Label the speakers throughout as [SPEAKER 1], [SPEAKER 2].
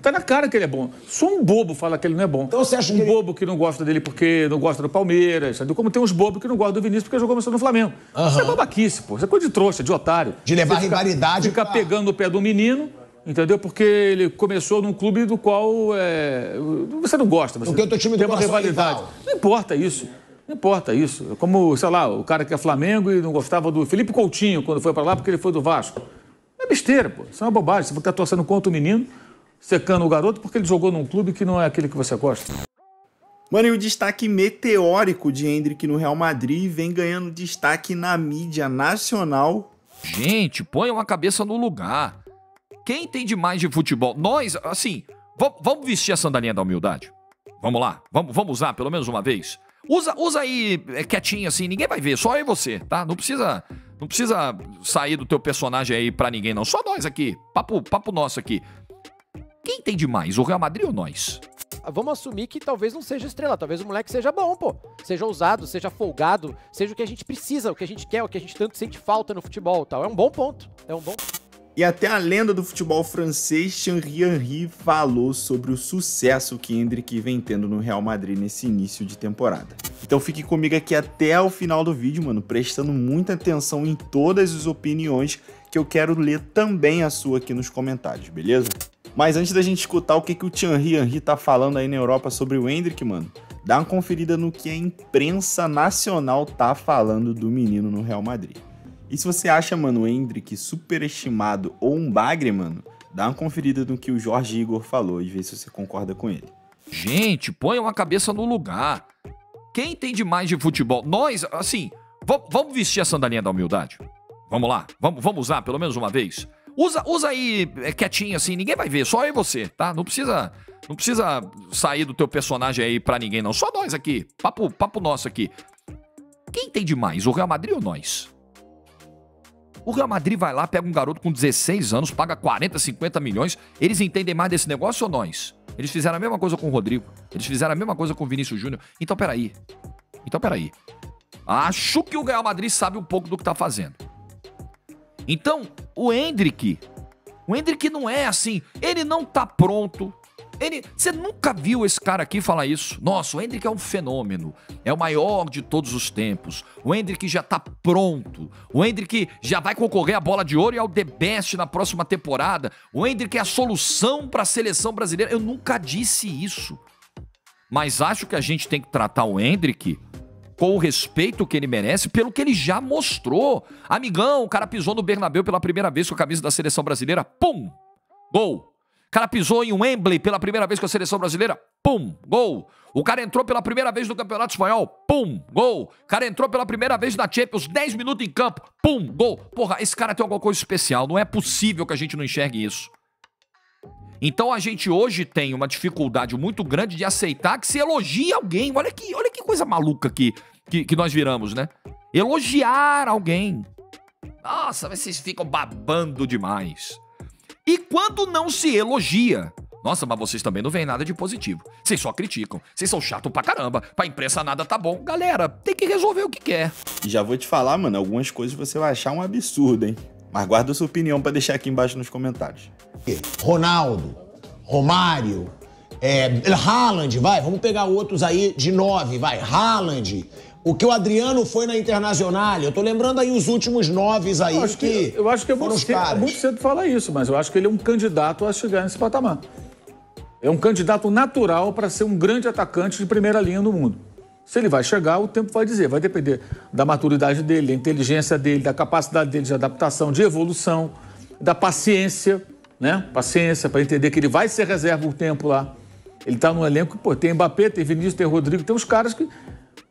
[SPEAKER 1] Tá na cara que ele é bom. Só um bobo fala que ele não é bom.
[SPEAKER 2] Então você acha
[SPEAKER 1] um
[SPEAKER 2] que ele-
[SPEAKER 1] bobo que não gosta dele porque não gosta do Palmeiras, sabe? Como tem uns bobos que não gostam do Vinícius porque jogou começou no Flamengo. Isso é babaquice, pô. Isso é coisa de trouxa, de otário.
[SPEAKER 2] De levar
[SPEAKER 1] Você
[SPEAKER 2] rivalidade
[SPEAKER 1] Fica
[SPEAKER 2] pra-
[SPEAKER 1] pegando no pé do menino, entendeu? Porque ele começou num clube do qual é, você não gosta. Você
[SPEAKER 2] Porque o teu time
[SPEAKER 1] tem uma
[SPEAKER 2] é
[SPEAKER 1] rivalidade.
[SPEAKER 2] rival.
[SPEAKER 1] Não importa isso. Não importa isso. É Como, sei lá, o cara que é Flamengo e não gostava do Felipe Coutinho quando foi pra lá porque ele foi do Vasco. É besteira, pô. Isso é uma bobagem. Você fica torcendo contra o menino, secando o garoto porque ele jogou num clube que não é aquele que você gosta.
[SPEAKER 3] Mano, e o destaque meteórico de Hendrick no Real Madrid vem ganhando destaque na mídia nacional.
[SPEAKER 4] Gente, ponham a cabeça no lugar. Quem entende mais de futebol? Nós, assim, va- vamos vestir a sandalinha da humildade? Vamos lá, vamos, vamos usar pelo menos uma vez? Usa, usa aí é, quietinho assim, ninguém vai ver, só eu e você, tá? Não precisa, não precisa sair do teu personagem aí pra ninguém não, só nós aqui, papo, papo nosso aqui. Quem entende mais, o Real Madrid ou nós?
[SPEAKER 5] Vamos assumir que talvez não seja estrela, talvez o moleque seja bom, pô. Seja ousado, seja folgado, seja o que a gente precisa, o que a gente quer, o que a gente tanto sente falta no futebol, tal. É um bom ponto. É um bom.
[SPEAKER 3] E até a lenda do futebol francês, Thierry Henry, falou sobre o sucesso que Hendrick vem tendo no Real Madrid nesse início de temporada. Então fique comigo aqui até o final do vídeo, mano, prestando muita atenção em todas as opiniões que eu quero ler também a sua aqui nos comentários, beleza? Mas antes da gente escutar o que, que o Thierry Henry tá falando aí na Europa sobre o Hendrick, mano, dá uma conferida no que a imprensa nacional tá falando do menino no Real Madrid. E se você acha, mano, o Hendrick superestimado ou um bagre, mano, dá uma conferida no que o Jorge Igor falou e vê se você concorda com ele.
[SPEAKER 4] Gente, ponham a cabeça no lugar. Quem entende mais de futebol? Nós, assim, va- vamos vestir a sandalinha da humildade? Vamos lá, vamos, vamos usar pelo menos uma vez? Usa, usa aí é, quietinho assim, ninguém vai ver, só eu e você, tá? Não precisa, não precisa sair do teu personagem aí pra ninguém não, só nós aqui, papo, papo nosso aqui. Quem entende mais, o Real Madrid ou nós? O Real Madrid vai lá, pega um garoto com 16 anos, paga 40, 50 milhões. Eles entendem mais desse negócio ou nós? Eles fizeram a mesma coisa com o Rodrigo. Eles fizeram a mesma coisa com o Vinícius Júnior. Então, peraí. Então, peraí. Acho que o Real Madrid sabe um pouco do que tá fazendo. Então, o Hendrick. O Hendrick não é assim. Ele não tá pronto. Ele, você nunca viu esse cara aqui falar isso? Nossa, o Hendrick é um fenômeno. É o maior de todos os tempos. O Hendrick já tá pronto. O Hendrick já vai concorrer à bola de ouro e ao The Best na próxima temporada. O Hendrick é a solução para a seleção brasileira. Eu nunca disse isso. Mas acho que a gente tem que tratar o Hendrick com o respeito que ele merece pelo que ele já mostrou. Amigão, o cara pisou no Bernabéu pela primeira vez com a camisa da seleção brasileira. Pum! Gol! O cara pisou em Wembley pela primeira vez com a seleção brasileira. Pum! Gol! O cara entrou pela primeira vez no Campeonato Espanhol. Pum! Gol! O cara entrou pela primeira vez na Champions, 10 minutos em campo. Pum! Gol! Porra, esse cara tem alguma coisa especial. Não é possível que a gente não enxergue isso. Então a gente hoje tem uma dificuldade muito grande de aceitar que se elogia alguém. Olha que, olha que coisa maluca que, que, que nós viramos, né? Elogiar alguém. Nossa, vocês ficam babando demais. E quando não se elogia? Nossa, mas vocês também não veem nada de positivo. Vocês só criticam. Vocês são chato pra caramba. Pra imprensa nada tá bom. Galera, tem que resolver o que quer.
[SPEAKER 3] Já vou te falar, mano, algumas coisas você vai achar um absurdo, hein? Mas guarda a sua opinião pra deixar aqui embaixo nos comentários.
[SPEAKER 2] Ronaldo, Romário, é, Haaland, vai, vamos pegar outros aí de nove, vai, Haaland. O que o Adriano foi na Internacional, eu tô lembrando aí os últimos noves aí
[SPEAKER 1] Eu acho que, eu acho que é, muito
[SPEAKER 2] os
[SPEAKER 1] cedo, é muito cedo falar isso, mas eu acho que ele é um candidato a chegar nesse patamar. É um candidato natural para ser um grande atacante de primeira linha no mundo. Se ele vai chegar, o tempo vai dizer. Vai depender da maturidade dele, da inteligência dele, da capacidade dele de adaptação, de evolução, da paciência, né? Paciência para entender que ele vai ser reserva o tempo lá. Ele está no elenco, pô, tem Mbappé, tem Vinícius, tem Rodrigo, tem os caras que.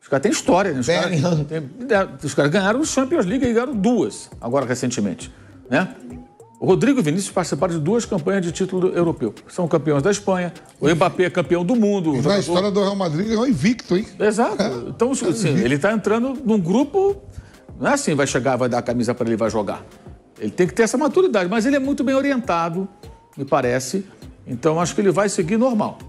[SPEAKER 1] Os caras têm história, né? Os caras, tem- os caras ganharam o Champions League e ganharam duas, agora recentemente. Né? O Rodrigo e Vinícius participaram de duas campanhas de título europeu. São campeões da Espanha. O Mbappé é campeão do mundo.
[SPEAKER 6] E na história do Real Madrid ganhou invicto, hein?
[SPEAKER 1] Exato. Então, assim, ele está entrando num grupo. Não é assim, vai chegar, vai dar a camisa para ele vai jogar. Ele tem que ter essa maturidade, mas ele é muito bem orientado, me parece. Então, acho que ele vai seguir normal.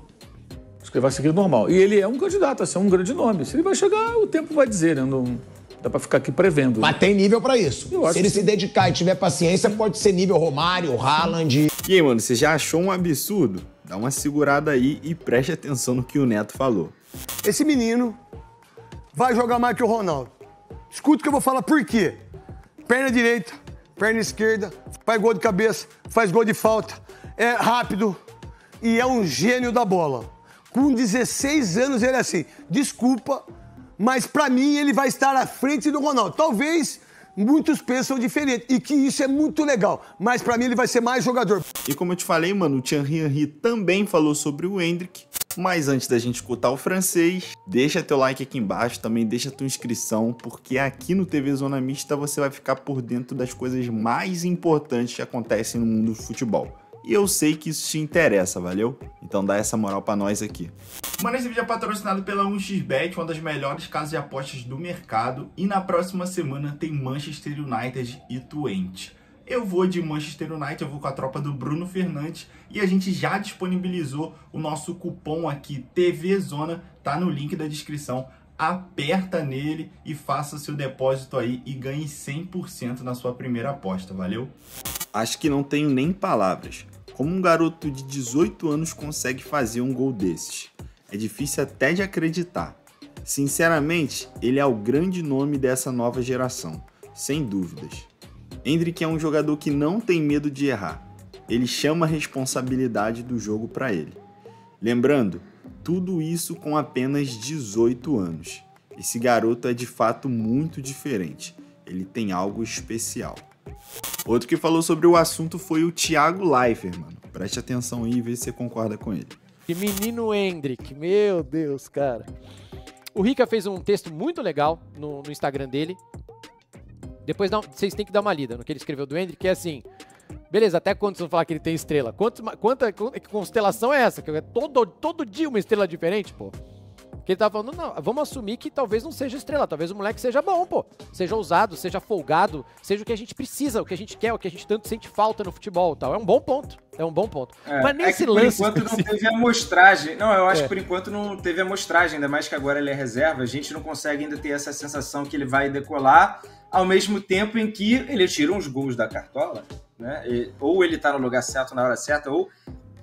[SPEAKER 1] Acho que ele vai seguir normal. E ele é um candidato a ser um grande nome. Se ele vai chegar, o tempo vai dizer, né? Não, Dá pra ficar aqui prevendo.
[SPEAKER 2] Mas tem nível pra isso.
[SPEAKER 1] Eu acho
[SPEAKER 2] Se ele
[SPEAKER 1] que
[SPEAKER 2] se dedicar e tiver paciência, pode ser nível Romário, Haaland.
[SPEAKER 3] E aí, mano, você já achou um absurdo? Dá uma segurada aí e preste atenção no que o Neto falou.
[SPEAKER 7] Esse menino vai jogar mais que o Ronaldo. Escuta o que eu vou falar por quê. Perna direita, perna esquerda, faz gol de cabeça, faz gol de falta, é rápido e é um gênio da bola. Com 16 anos ele é assim. Desculpa, mas pra mim ele vai estar à frente do Ronaldo. Talvez muitos pensam diferente e que isso é muito legal, mas pra mim ele vai ser mais jogador.
[SPEAKER 3] E como eu te falei, mano, o Thierry Henry também falou sobre o Hendrick. Mas antes da gente escutar o francês, deixa teu like aqui embaixo, também deixa tua inscrição, porque aqui no TV Zona Mista você vai ficar por dentro das coisas mais importantes que acontecem no mundo do futebol. E eu sei que isso te interessa, valeu? Então dá essa moral pra nós aqui. Mano, esse vídeo é patrocinado pela 1xBet, uma das melhores casas de apostas do mercado. E na próxima semana tem Manchester United e Twente. Eu vou de Manchester United, eu vou com a tropa do Bruno Fernandes e a gente já disponibilizou o nosso cupom aqui TV Zona, tá no link da descrição. Aperta nele e faça seu depósito aí e ganhe 100% na sua primeira aposta, valeu? Acho que não tenho nem palavras. Como um garoto de 18 anos consegue fazer um gol desses? É difícil até de acreditar. Sinceramente, ele é o grande nome dessa nova geração, sem dúvidas. Hendrick é um jogador que não tem medo de errar. Ele chama a responsabilidade do jogo para ele. Lembrando, tudo isso com apenas 18 anos. Esse garoto é de fato muito diferente. Ele tem algo especial. Outro que falou sobre o assunto foi o Thiago Leifert, mano. Preste atenção aí e vê se você concorda com ele.
[SPEAKER 5] Que menino Hendrick, meu Deus, cara. O Rica fez um texto muito legal no, no Instagram dele. Depois dá, vocês têm que dar uma lida no que ele escreveu do Hendrick, que é assim. Beleza, até quando vão falar que ele tem estrela? Quanto, quanta, constelação é essa? É todo, todo dia uma estrela diferente, pô. Que ele tava falando, não, vamos assumir que talvez não seja estrela, talvez o moleque seja bom, pô. Seja ousado, seja folgado, seja o que a gente precisa, o que a gente quer, o que a gente tanto sente falta no futebol tal. É um bom ponto. É um bom ponto.
[SPEAKER 8] É,
[SPEAKER 5] Mas nesse
[SPEAKER 8] é que
[SPEAKER 5] lance.
[SPEAKER 8] Por enquanto não teve amostragem. Não, eu acho
[SPEAKER 5] É.
[SPEAKER 8] que por enquanto não teve amostragem, ainda mais que agora ele é reserva. A gente não consegue ainda ter essa sensação que ele vai decolar, ao mesmo tempo em que ele tira uns gols da cartola, né? E- ou ele tá no lugar certo na hora certa, ou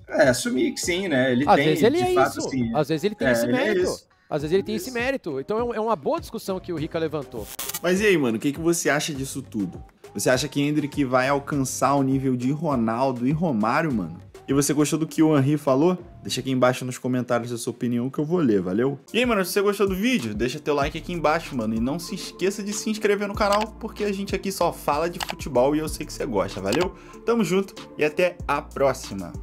[SPEAKER 8] é, assumir que sim, né? Ele
[SPEAKER 5] Às
[SPEAKER 8] tem,
[SPEAKER 5] vezes ele
[SPEAKER 8] de
[SPEAKER 5] é
[SPEAKER 8] fato,
[SPEAKER 5] isso.
[SPEAKER 8] sim.
[SPEAKER 5] Às vezes ele tem
[SPEAKER 8] É,
[SPEAKER 5] esse
[SPEAKER 8] é
[SPEAKER 5] mérito.
[SPEAKER 8] isso.
[SPEAKER 5] Às vezes ele tem esse mérito. Então é é uma boa discussão que o Rica levantou.
[SPEAKER 3] Mas e aí, mano, o que, que você acha disso tudo? Você acha que Hendrick vai alcançar o nível de Ronaldo e Romário, mano? E você gostou do que o Henry falou? Deixa aqui embaixo nos comentários a sua opinião que eu vou ler, valeu? E aí, mano, se você gostou do vídeo, deixa teu like aqui embaixo, mano. E não se esqueça de se inscrever no canal, porque a gente aqui só fala de futebol e eu sei que você gosta, valeu? Tamo junto e até a próxima!